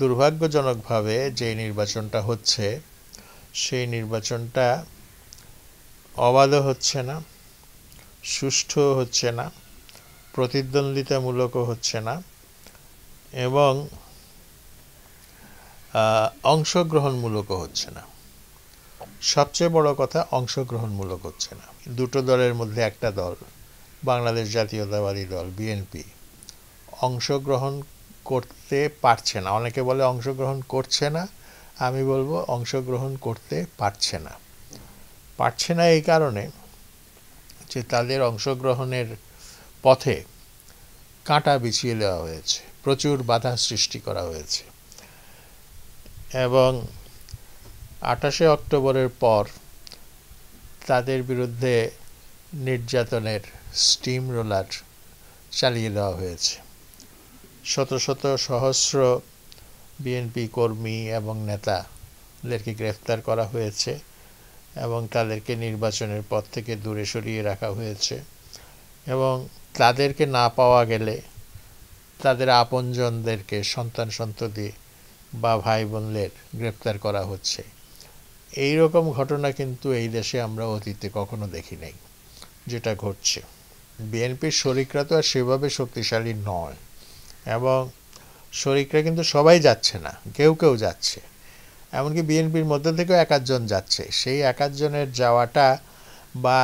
দুর্ভাগ্যজনকভাবে যে নির্বাচনটা হচ্ছে, সেই নির্বাচনটা অবাধ হচ্ছে না সুষ্ঠু হচ্ছে না, প্রতিদ্বন্দ্বিতামূলকও হচ্ছে না এবং অংশগ্রহণমূলকও হচ্ছে না। সবচেয়ে বড় কথা অংশগ্রহণমূলক হচ্ছে না। দুটো দলের মধ্যে একটা দল, বাংলাদেশ জাতীয়তাবাদী দল, বিএনপি, অংশগ্রহণ করতে পারছে না। অনেকে বলে অংশগ্রহণ করছে না। আমি বলব অংশগ্রহণ করতে পারছে না। পারছে না এই কারণে যে তাদের অংশগ্রহণের পথে কাঁটা বিছিয়ে দেওয়া হয়েছে। প্রচুর বাধা সৃষ্টি করা হয়েছে। এবং আঠাশে অক্টোবরের পর তাদের বিরুদ্ধে নির্যাতনের স্টিম রোলার চালিয়ে দেওয়া হয়েছে। শত শত সহস্র বিএনপি কর্মী এবং নেতাদেরকে গ্রেফতার করা হয়েছে এবং তাদেরকে নির্বাচনের পথ থেকে দূরে সরিয়ে রাখা হয়েছে এবং তাদেরকে না পাওয়া গেলে তাদের আপনজনদেরকে সন্তান সন্ততি বা ভাই বোনদের গ্রেপ্তার করা হচ্ছে। এই রকম ঘটনা কিন্তু এই দেশে আমরা অতীতে কখনো দেখি নাই, যেটা ঘটছে। বিএনপির শরিকরা তো আর সেভাবে শক্তিশালী নয়। এবং শরিকরা কিন্তু সবাই যাচ্ছে না, কেউ কেউ যাচ্ছে। এমনকি বিএনপির মধ্যে থেকেও এক আধজন যাচ্ছে। সেই এক আধজনের যাওয়াটা বা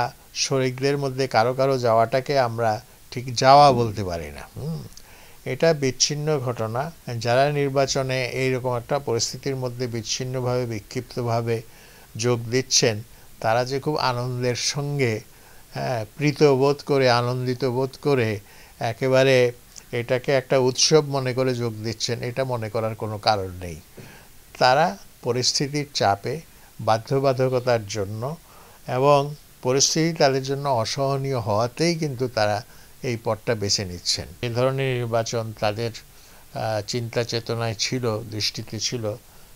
শরিকদের মধ্যে কারও কারও যাওয়াটাকে আমরা ঠিক যাওয়া বলতে পারি না এটা বিচ্ছিন্ন ঘটনা। যারা নির্বাচনে এইরকম একটা পরিস্থিতির মধ্যে বিচ্ছিন্নভাবে, বিক্ষিপ্তভাবে যোগ দিচ্ছেন, তারা যে খুব আনন্দের সঙ্গে হ্যাঁ প্রীত বোধ করে আনন্দিত বোধ করে একেবারে এটাকে একটা উৎসব মনে করে যোগ দিচ্ছেন, এটা মনে করার কোনো কারণ নেই। তারা পরিস্থিতির চাপে, বাধ্যবাধকতার জন্য এবং পরিস্থিতি তাদের জন্য অসহনীয় হওয়াতেই কিন্তু তারা এই পথটা বেছে নিচ্ছেন। এ ধরনের নির্বাচন তাদের চিন্তা চেতনায় ছিল, দৃষ্টিতে ছিল,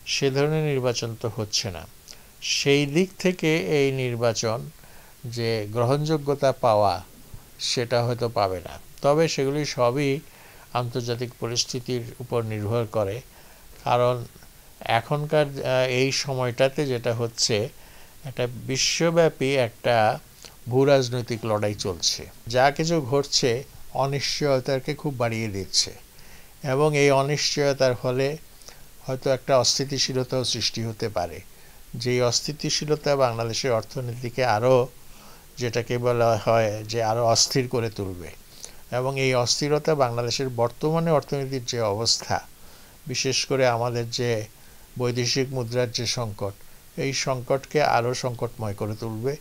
সে ধরনের নির্বাচন তো হচ্ছে না। সেই দিক থেকে এই নির্বাচন যে গ্রহণযোগ্যতা পাওয়া, সেটা হয়তো পাবে না। তবে সেগুলি সবই আন্তর্জাতিক পরিস্থিতির উপর নির্ভর করে। কারণ এখনকার এই সময়টাতে যেটা হচ্ছে, একটা বিশ্বব্যাপী একটা ভূ রাজনৈতিক লড়াই চলছে। যা কিছু ঘটছে অনিশ্চয়তাকে খুব বাড়িয়ে দিচ্ছে এবং এই অনিশ্চয়তার ফলে হয়তো একটা অস্থিতিশীলতাও সৃষ্টি হতে পারে। যেই অস্থিতিশীলতা বাংলাদেশের অর্থনীতিকে আরও যেটাকে বলা হয় যে আরও অস্থির করে তুলবে। এবং এই অস্থিরতা বাংলাদেশের বর্তমানে অর্থনীতির যে অবস্থা, বিশেষ করে আমাদের যে বৈদেশিক মুদ্রার যে সংকট, এই সংকটকে আরও সংকটময় করে তুলবে।